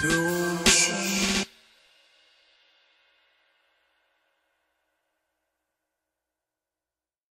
Close.